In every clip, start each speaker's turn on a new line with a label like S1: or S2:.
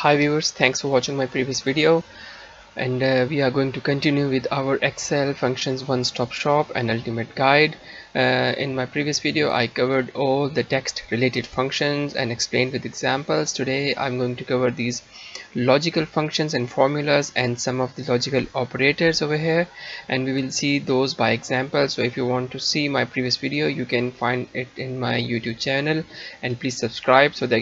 S1: hi viewers thanks for watching my previous video. And uh, we are going to continue with our excel functions one-stop shop and ultimate guide. Uh, in my previous video i covered all the text related functions and explained with examples. Today i'm going to cover these logical functions and formulas and some of the logical operators over here. And we will see those by example. So if you want to see my previous video you can find it in my youtube channel. And please subscribe so that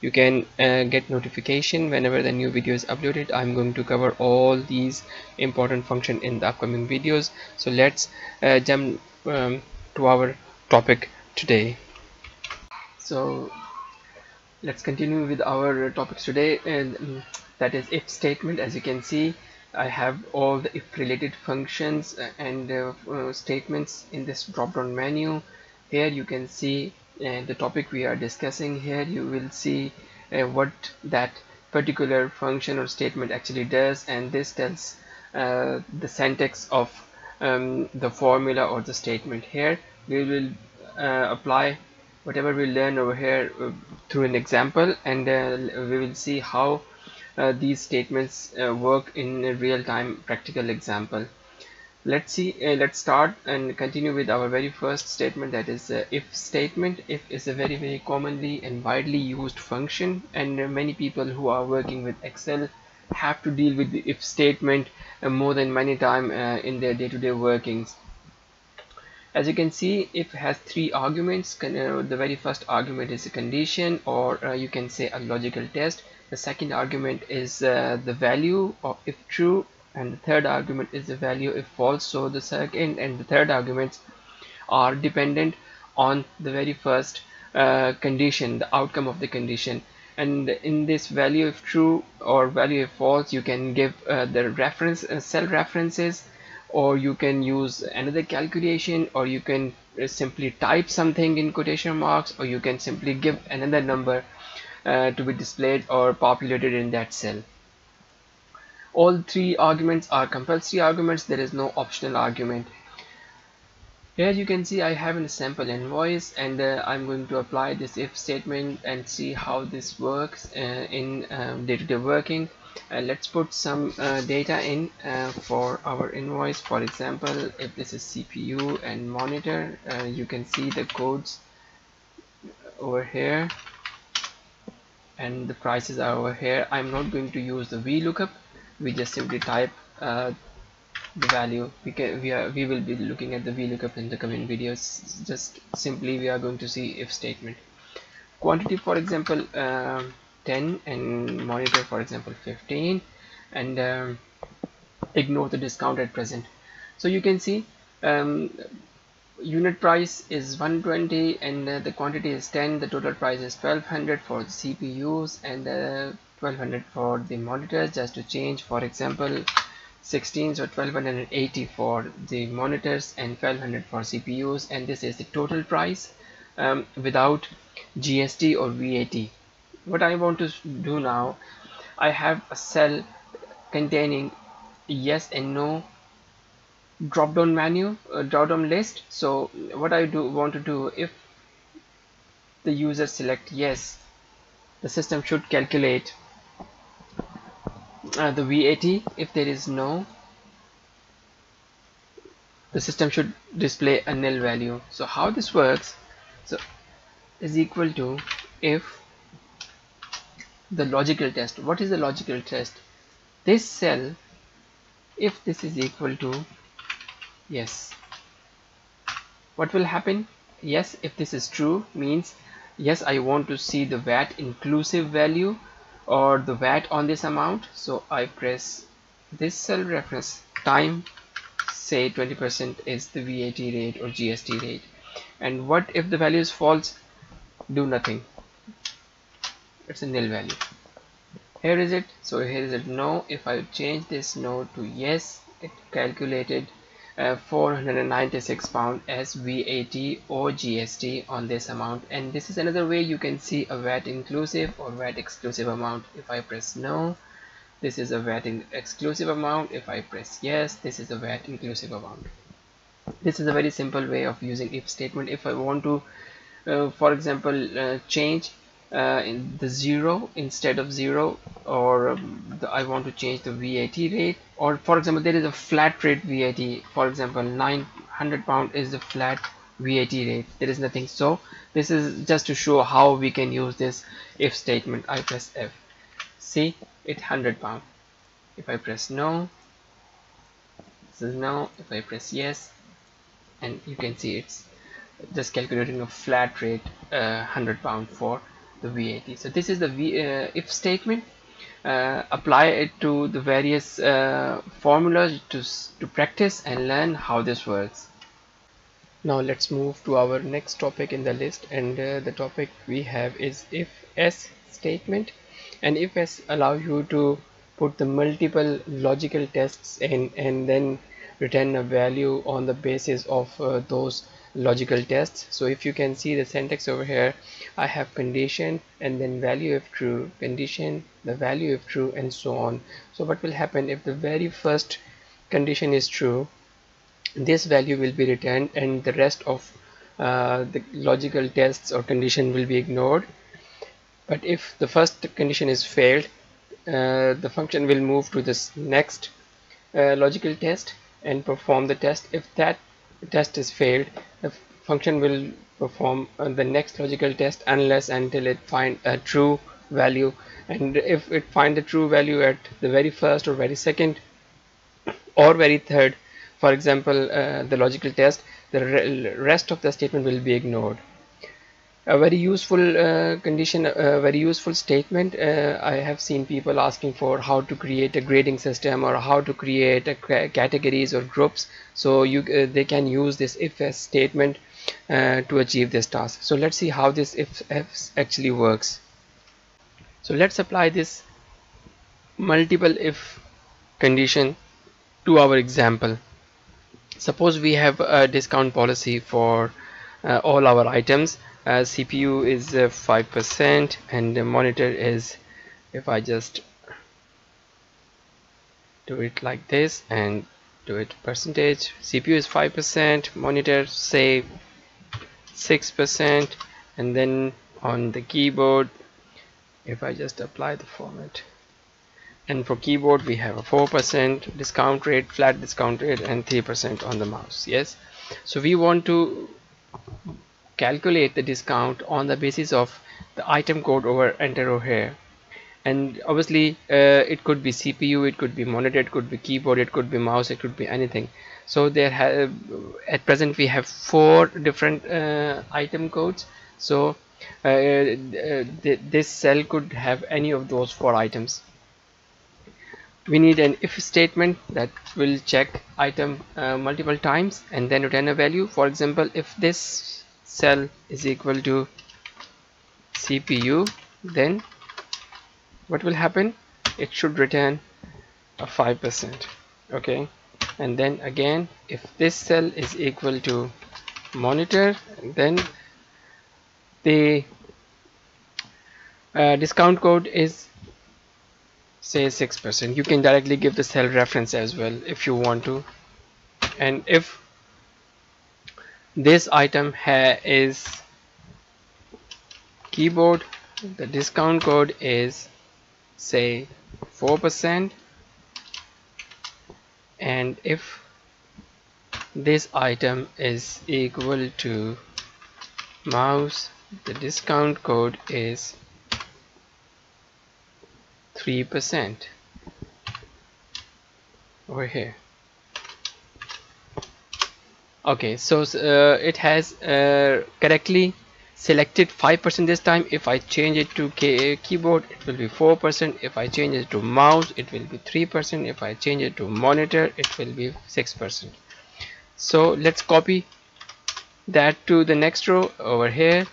S1: you can uh, get notification whenever the new video is uploaded. I'm going to cover all these important function in the upcoming videos. So let's uh, jump um, to our topic today. So let's continue with our topics today. And um, that is if statement. As you can see I have all the if related functions uh, and uh, uh, statements in this drop down menu. Here you can see and the topic we are discussing here you will see uh, what that particular function or statement actually does and this tells uh, the syntax of um, the formula or the statement here. We will uh, apply whatever we learn over here uh, through an example and uh, we will see how these statements work in a real-time practical example let's see uh, let's start and continue with our very first statement that is uh, if statement if is a very very commonly and widely used function and uh, many people who are working with excel have to deal with the if statement uh, more than many time uh, in their day-to-day -day workings. As you can see if has three arguments uh, the very first argument is a condition or you can say a logical test. The second argument is the value of if true and the third argument is the value. If false so the second and the third arguments are dependent on the very first uh, condition the outcome of the condition. And in this value if true or value if false you can give uh, the reference uh, cell references or you can use another calculation or you can simply type something in quotation marks or you can simply give another number uh, to be displayed or populated in that cell all three arguments are compulsory arguments. There is no optional argument. Here you can see I have a sample invoice and uh, I'm going to apply this if statement and see how this works uh, in um, day-to-day -day working. Uh, let's put some uh, data in uh, for our invoice. For example if this is CPU and monitor uh, you can see the codes over here and the prices are over here. I'm not going to use the VLOOKUP we just simply type uh, the value. We can we are we will be looking at the VLOOKUP in the coming videos. Just simply we are going to see if statement. Quantity for example uh, 10 and monitor for example 15 and um, ignore the discount at present. So you can see um, unit price is 120 and uh, the quantity is 10 the total price is 1200 for the CPUs and uh, 1200 for the monitors just to change for example 16 so 1280 for the monitors and 1200 for CPUs and this is the total price um, without GST or VAT what I want to do now I have a cell containing yes and no drop down menu uh, drop down list. So what I do want to do if the user select yes the system should calculate uh, the VAT if there is no the system should display a nil value. So how this works so is equal to if the logical test what is the logical test? This cell if this is equal to yes what will happen? Yes if this is true means yes I want to see the VAT inclusive value or the VAT on this amount so I press this cell reference time say 20% is the VAT rate or GST rate. And what if the value is false? Do nothing. It's a nil value. Here is it. So here is it. No if I change this no to yes it calculated uh, 496 pound as VAT or GST on this amount. And this is another way you can see a VAT inclusive or VAT exclusive amount. If I press no this is a VAT exclusive amount. If I press yes this is a VAT inclusive amount. This is a very simple way of using if statement. If I want to uh, for example uh, change uh, in the zero instead of zero or um, the, I want to change the VAT rate. Or for example there is a flat rate VAT for example 900 pound is the flat VAT rate. There is nothing. So this is just to show how we can use this if statement. I press F. See? It 100 pound. If I press no this is no. If I press yes and you can see it's just calculating a flat rate uh, 100 pound for the VAT so this is the v, uh, if statement uh, apply it to the various uh, formulas to, to practice and learn how this works. Now let's move to our next topic in the list and uh, the topic we have is if s statement. And if s allow you to put the multiple logical tests in and then return a value on the basis of uh, those logical tests. So if you can see the syntax over here I have condition and then value if true condition the value if true and so on. So what will happen if the very first condition is true this value will be returned and the rest of uh, the logical tests or condition will be ignored. But if the first condition is failed uh, the function will move to this next uh, logical test and perform the test. If that test is failed function will perform uh, the next logical test unless until it find a true value. And if it find the true value at the very first or very second or very third for example uh, the logical test the re rest of the statement will be ignored. A very useful uh, condition a very useful statement uh, I have seen people asking for how to create a grading system or how to create categories or groups. So you uh, they can use this if statement uh, to achieve this task. So let's see how this if else actually works. So let's apply this multiple if condition to our example. Suppose we have a discount policy for uh, all our items. Uh, CPU is 5% uh, and the monitor is if I just do it like this and do it percentage CPU is 5% monitor say 6% and then on the keyboard if I just apply the format. And for keyboard we have a 4% discount rate flat discount rate and 3% on the mouse yes? So we want to calculate the discount on the basis of the item code over enter over here and obviously uh, it could be CPU it could be monitor it could be keyboard it could be mouse it could be anything. So there have at present we have four different uh, item codes. So uh, uh th this cell could have any of those four items. We need an if statement that will check item uh, multiple times and then return a value. For example if this cell is equal to CPU then what will happen? It should return a 5% okay? And then again if this cell is equal to monitor then the uh, discount code is say 6% you can directly give the cell reference as well if you want to. And if this item here is keyboard the discount code is say 4% and if this item is equal to mouse the discount code is 3% over here. Okay so uh, it has uh, correctly selected 5% this time. If I change it to keyboard it will be 4% if I change it to mouse it will be 3% if I change it to monitor it will be 6% so let's copy that to the next row over here.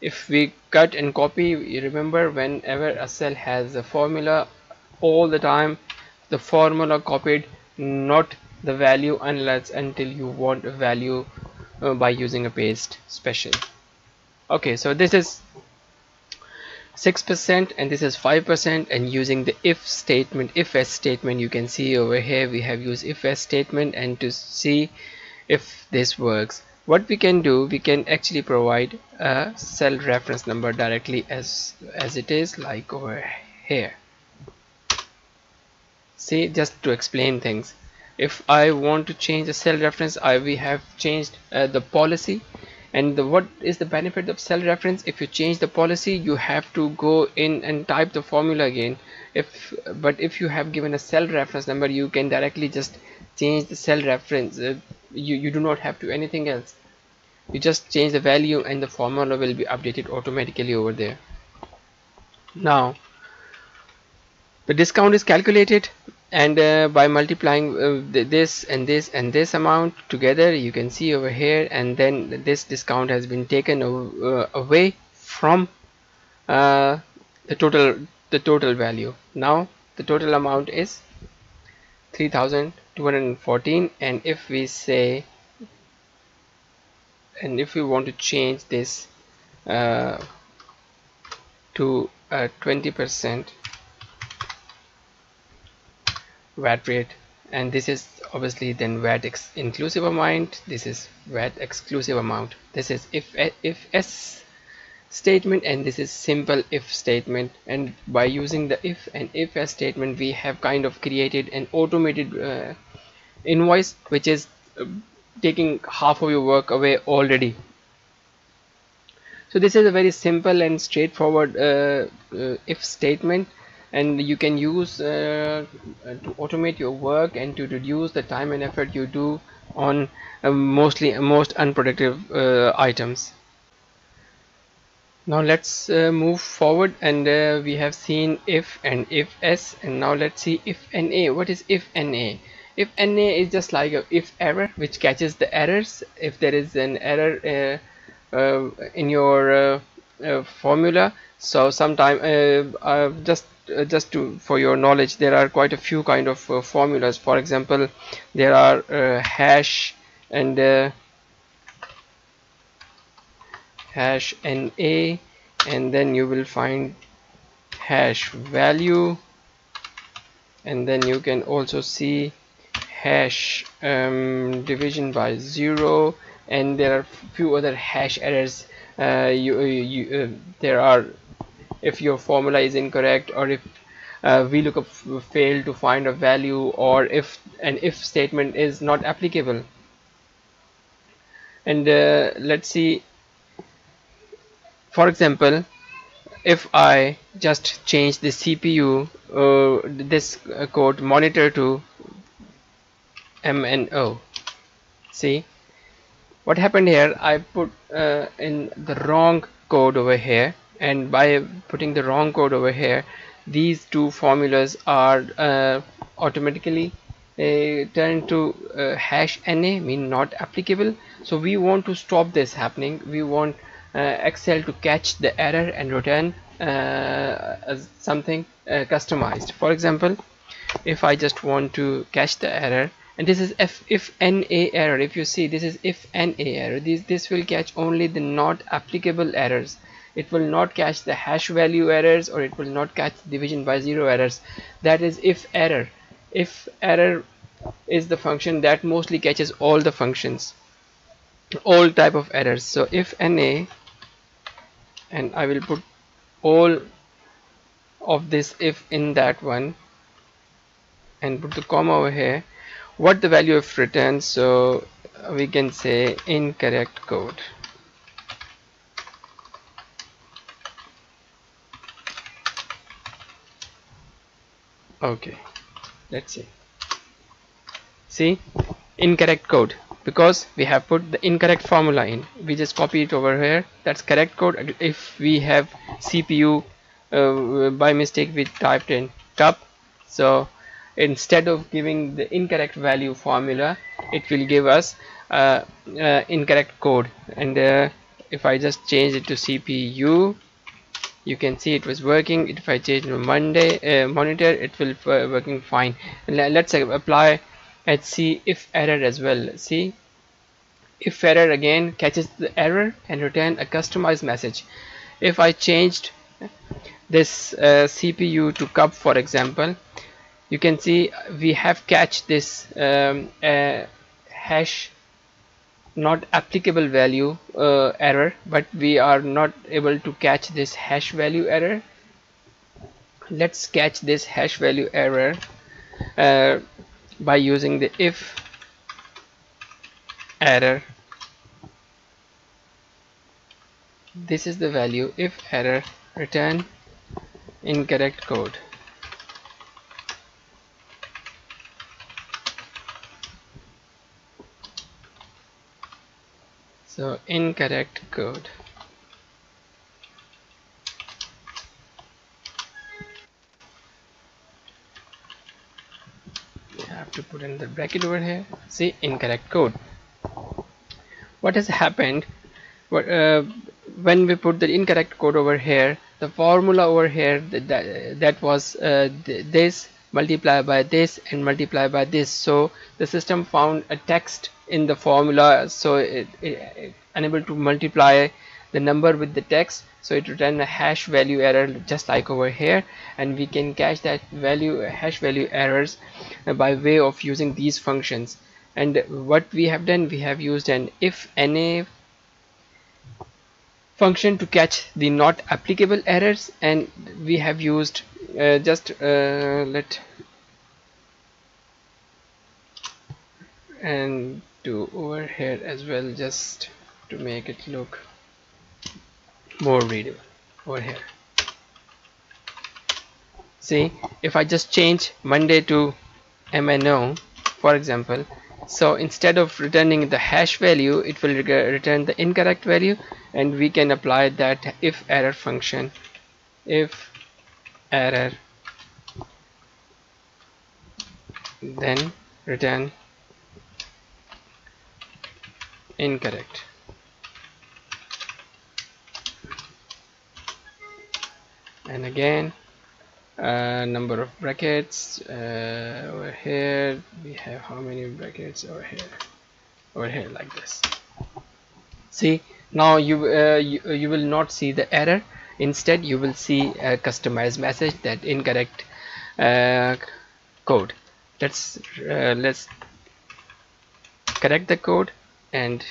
S1: If we cut and copy you remember whenever a cell has a formula all the time the formula copied not the value unless until you want a value uh, by using a paste special okay so this is 6% and this is 5% and using the if statement if s statement you can see over here we have used if s statement and to see if this works what we can do we can actually provide a cell reference number directly as as it is like over here. See just to explain things if I want to change the cell reference I we have changed uh, the policy and the, what is the benefit of cell reference? If you change the policy you have to go in and type the formula again. If but if you have given a cell reference number you can directly just change the cell reference. Uh, you, you do not have to anything else. You just change the value and the formula will be updated automatically over there. Now the discount is calculated and uh, by multiplying uh, this and this and this amount together you can see over here and then this discount has been taken uh, away from uh, the total the total value. Now the total amount is 3214 and if we say and if we want to change this uh, to 20% VAT rate. And this is obviously then VAT inclusive amount. This is VAT exclusive amount. This is if if s statement and this is simple if statement. And by using the if and if s statement we have kind of created an automated uh, invoice which is uh, taking half of your work away already. So this is a very simple and straightforward uh, uh if statement and you can use uh, to automate your work and to reduce the time and effort you do on uh, mostly most unproductive uh, items. Now let's uh, move forward and uh, we have seen if and if s. And now let's see if na what is if na if na is just like a if error which catches the errors. If there is an error uh, in your formula so sometime just uh, just to for your knowledge there are quite a few kind of uh, formulas. For example there are uh, hash and uh, hash na and then you will find hash value and then you can also see hash um, division by zero and there are few other hash errors. Uh, you, you uh, there are if your formula is incorrect or if uh, VLOOKUP failed to find a value or if an if statement is not applicable. And uh, let's see. For example if I just change the CPU uh, this code monitor to MNO see? What happened here? I put uh, in the wrong code over here and by putting the wrong code over here these two formulas are uh, automatically uh, turned to uh, hash na mean not applicable. So we want to stop this happening. We want uh, excel to catch the error and return uh, something uh, customized. For example if i just want to catch the error and this is if, if na error if you see this is if na error this this will catch only the not applicable errors it will not catch the hash value errors or it will not catch division by zero errors. That is if error. If error is the function that mostly catches all the functions. All type of errors. So if na and I will put all of this if in that one and put the comma over here. What the value of returns so we can say incorrect code okay. Let's see. See? Incorrect code. Because we have put the incorrect formula in. We just copy it over here. That's correct code. If we have CPU uh, by mistake we typed in top. So instead of giving the incorrect value formula it will give us uh, uh, incorrect code. And uh, if I just change it to CPU you can see it was working. If I change to Monday uh, monitor it will uh, working fine. Let's uh, apply and see if error as well. See? If error again catches the error and return a customized message. If I changed this uh, CPU to cup for example you can see we have catch this um, uh, hash not applicable value uh, error but we are not able to catch this hash value error. Let's catch this hash value error uh, by using the if error. This is the value if error return incorrect code so incorrect code. You have to put in the bracket over here. See incorrect code. What has happened? What uh, when we put the incorrect code over here the formula over here that, that that was uh, this multiply by this and multiply by this. So the system found a text in the formula so it, it, it unable to multiply the number with the text so it returned a hash value error just like over here. And we can catch that value hash value errors by way of using these functions. And what we have done we have used an if na function to catch the not applicable errors. And we have used uh, just uh, let and do over here as well just to make it look more readable over here. See if I just change Monday to MNO for example so instead of returning the hash value it will return the incorrect value and we can apply that if error function if error. Then return incorrect. And again uh, number of brackets uh, over here we have how many brackets over here? Over here like this. See now you, uh, you, you will not see the error instead you will see a customized message that incorrect uh, code. Let's uh, let's correct the code and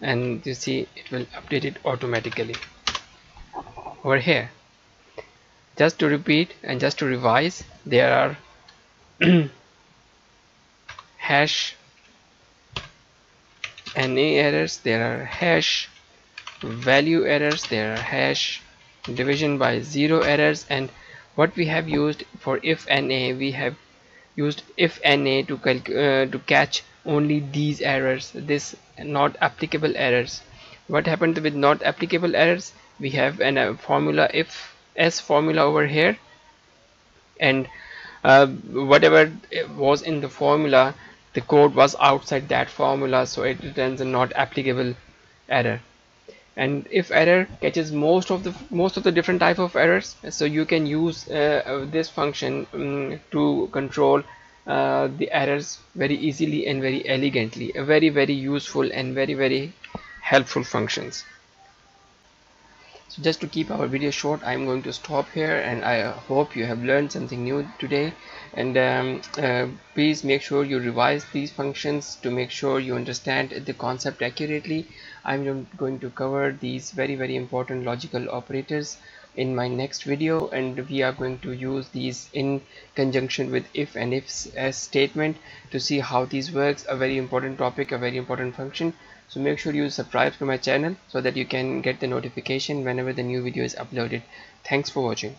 S1: and you see it will update it automatically. Over here just to repeat and just to revise there are hash na errors there are hash value errors there are hash division by zero errors and what we have used for if na we have used if na to uh, to catch only these errors this not applicable errors. What happened with not applicable errors? We have an, a formula if s formula over here and uh, whatever was in the formula the code was outside that formula so it returns a not applicable error and if error catches most of the most of the different type of errors so you can use uh, uh, this function um, to control uh, the errors very easily and very elegantly. A very very useful and very very helpful functions so just to keep our video short I'm going to stop here and I hope you have learned something new today. And um, uh, please make sure you revise these functions to make sure you understand the concept accurately. I'm going to cover these very very important logical operators in my next video and we are going to use these in conjunction with if and if statement to see how these works a very important topic a very important function so make sure you subscribe to my channel so that you can get the notification whenever the new video is uploaded. Thanks for watching